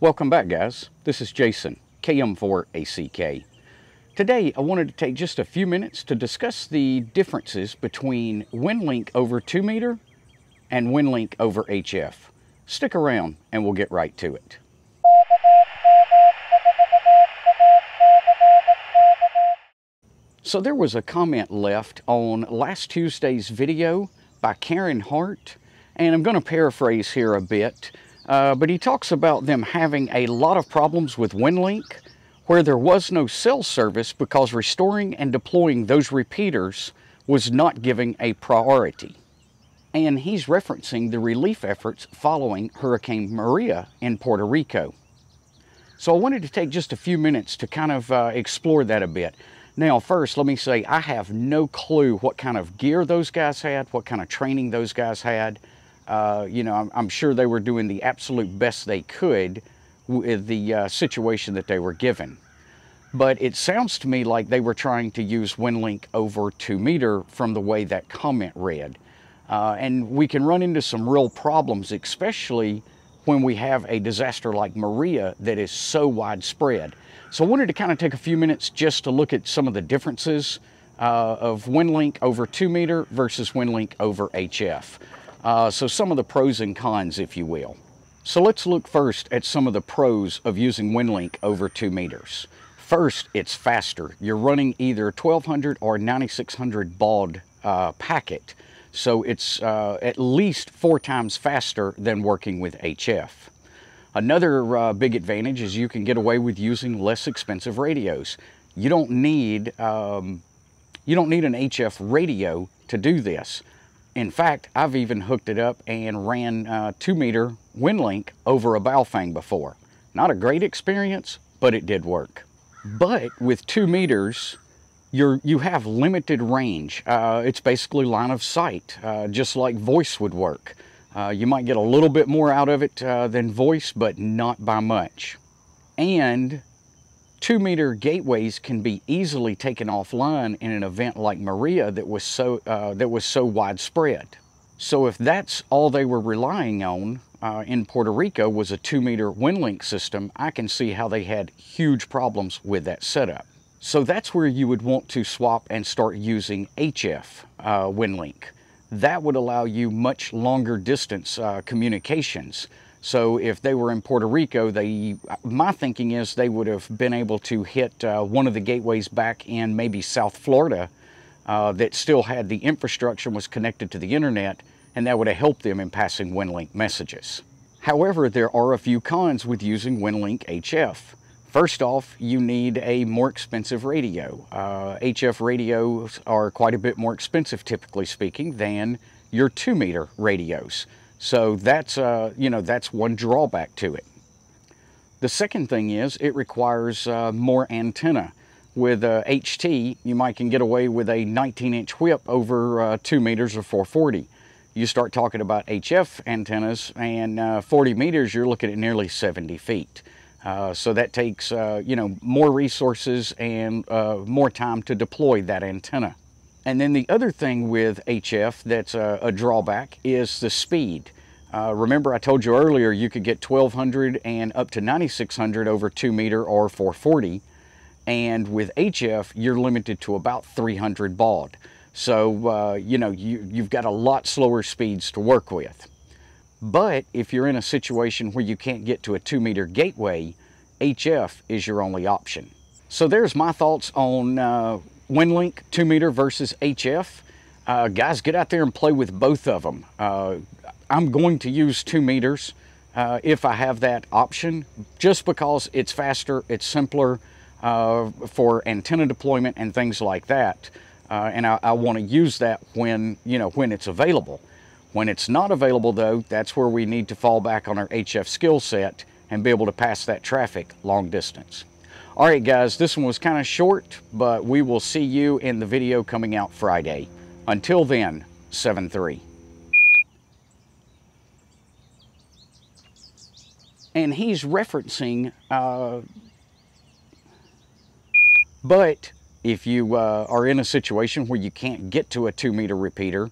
Welcome back guys. This is Jason, KM4ACK. Today I wanted to take just a few minutes to discuss the differences between WinLink over 2 meter and WinLink over HF. Stick around and we'll get right to it. So there was a comment left on last Tuesday's video by Karen Hart, and I'm going to paraphrase here a bit, uh, but he talks about them having a lot of problems with WinLink where there was no cell service because restoring and deploying those repeaters was not giving a priority. And he's referencing the relief efforts following Hurricane Maria in Puerto Rico. So I wanted to take just a few minutes to kind of uh, explore that a bit. Now, first, let me say I have no clue what kind of gear those guys had, what kind of training those guys had. Uh, you know, I'm, I'm, sure they were doing the absolute best they could with the uh, situation that they were given. But it sounds to me like they were trying to use WinLink over 2 meter from the way that comment read. Uh, and we can run into some real problems, especially when we have a disaster like Maria that is so widespread. So I wanted to kind of take a few minutes just to look at some of the differences uh, of WinLink over 2 meter versus WinLink over HF. Uh, so some of the pros and cons, if you will. So let's look first at some of the pros of using WinLink over 2 meters. First, it's faster. You're running either 1200 or 9600 baud uh, packet, so it's uh, at least four times faster than working with HF. Another uh, big advantage is you can get away with using less expensive radios. You don't need um, you don't need an HF radio to do this. In fact, I've even hooked it up and ran uh, two meter WinLink over a Baofeng before. Not a great experience, but it did work. But with two meters, you're, you have limited range. Uh, it's basically line of sight, uh, just like voice would work. Uh, you might get a little bit more out of it uh, than voice, but not by much. And two meter gateways can be easily taken offline in an event like Maria that was so, uh, that was so widespread. So if that's all they were relying on uh, in Puerto Rico was a two meter WinLink system, I can see how they had huge problems with that setup. So that's where you would want to swap and start using HF uh, WinLink that would allow you much longer distance uh, communications. So if they were in Puerto Rico, they, my thinking is they would have been able to hit uh, one of the gateways back in maybe South Florida uh, that still had the infrastructure and was connected to the internet, and that would have helped them in passing WinLink messages. However, there are a few cons with using WinLink HF. First off, you need a more expensive radio. Uh, HF radios are quite a bit more expensive, typically speaking, than your two meter radios. So that's, uh, you know, that's one drawback to it. The second thing is it requires uh, more antenna. With HT, uh, you might can get away with a 19 inch whip over uh, two meters or 440. You start talking about HF antennas and uh, 40 meters, you're looking at nearly 70 feet. Uh, so that takes, you know, more resources and more time to deploy that antenna. And then the other thing with HF that's a, a drawback is the speed. Uh, remember I told you earlier you could get 1200 and up to 9600 over 2 meter or 440 and with HF you're limited to about 300 baud. So, uh, you know, you, you've got a lot slower speeds to work with. But if you're in a situation where you can't get to a two meter gateway, HF is your only option. So there's my thoughts on uh, WinLink 2 meter versus HF. Uh, guys, get out there and play with both of them. Uh, I'm going to use 2 meters uh, if I have that option, just because it's faster, it's simpler uh, for antenna deployment and things like that. Uh, and I, I want to use that when, you know, when it's available. When it's not available though, that's where we need to fall back on our HF skill set and be able to pass that traffic long distance. All right guys, this one was kind of short, but we will see you in the video coming out Friday. Until then, 7-3. And he's referencing, uh, but if you uh, are in a situation where you can't get to a two meter repeater,